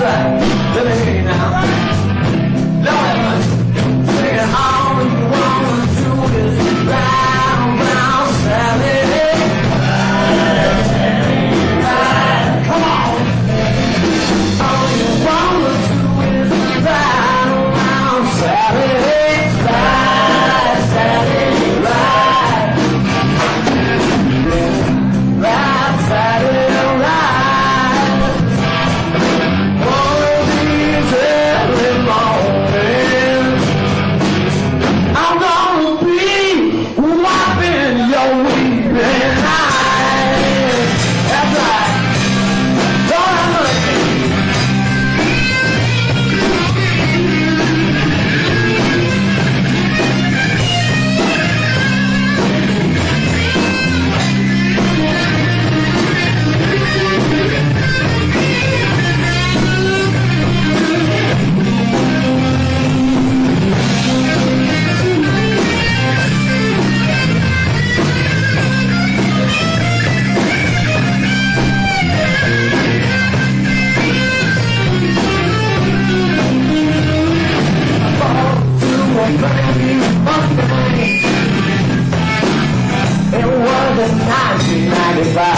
right. Let me Yeah. levar